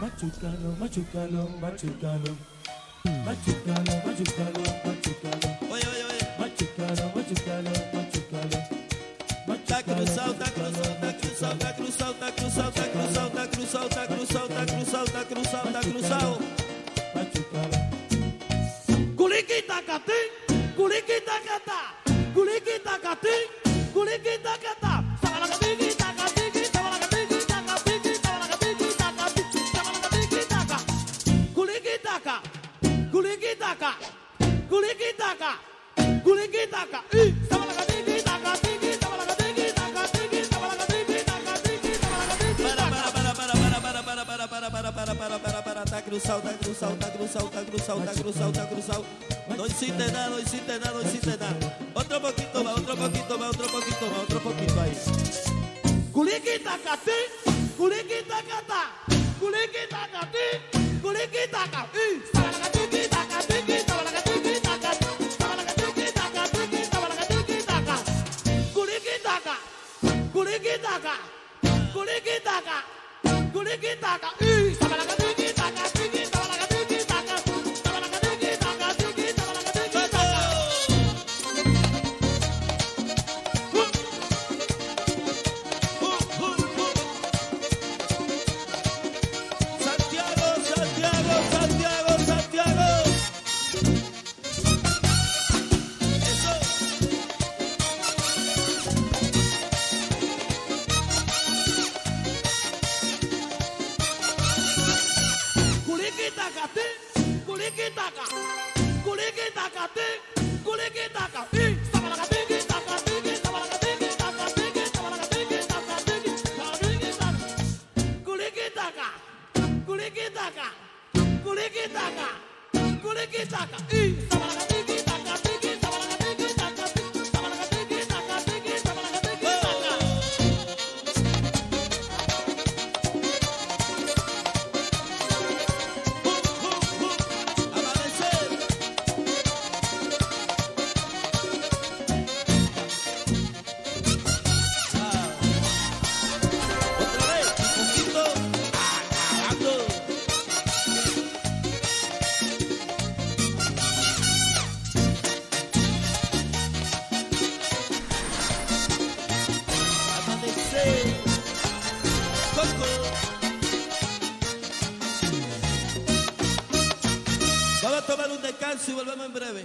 Machucano, machucano, machucano. Machucano, machucano, machucano. Oi, oi, oi. Machucano, machucano, machucano. Tá cruzal, tá cruzal, tá cruzal, tá cruzal, tá cruzal, tá cruzal, tá cruzal, tá cruzal, tá cruzal, tá cruzal, tá cruzal. Machucano. Curiquita, catim, curiquita, catim. Culiquitaca, culiquitaca. Y sabalacatiquita catiqui, sabalacatiquita catiqui, sabalacatiquita catiqui, Para, sabalacatiquitaca. para, para, para, para, para, para, para, para, para, para, para, tá cruzado, tá cruzado, tá cruzado, tá cruzado, tá cruzado, tá cruzado. No hiciste nada, no hiciste nada, no hiciste nada. Otro poquito más, otro poquito más, otro poquito más, otro poquito ahí. Culiquita catí, culiquita catá, culiquita catí, culiquita catí. Sabalacatiquita これゲタか。これゲタか。これゲタか。う Isaka, Kuliki Isaka, Vamos a tomar un descanso y volvemos en breve.